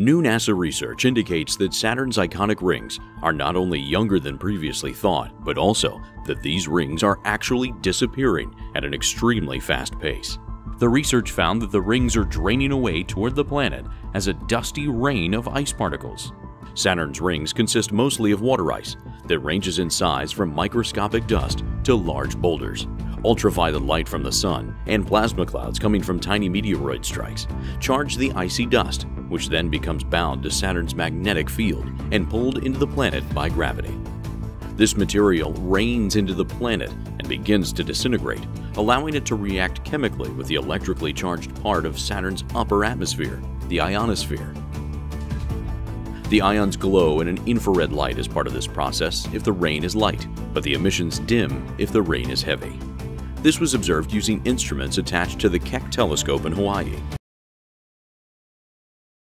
New NASA research indicates that Saturn's iconic rings are not only younger than previously thought, but also that these rings are actually disappearing at an extremely fast pace. The research found that the rings are draining away toward the planet as a dusty rain of ice particles. Saturn's rings consist mostly of water ice that ranges in size from microscopic dust to large boulders. Ultraviolet light from the sun and plasma clouds coming from tiny meteoroid strikes charge the icy dust, which then becomes bound to Saturn's magnetic field and pulled into the planet by gravity. This material rains into the planet and begins to disintegrate, allowing it to react chemically with the electrically charged part of Saturn's upper atmosphere, the ionosphere. The ions glow in an infrared light as part of this process if the rain is light, but the emissions dim if the rain is heavy. This was observed using instruments attached to the Keck telescope in Hawaii.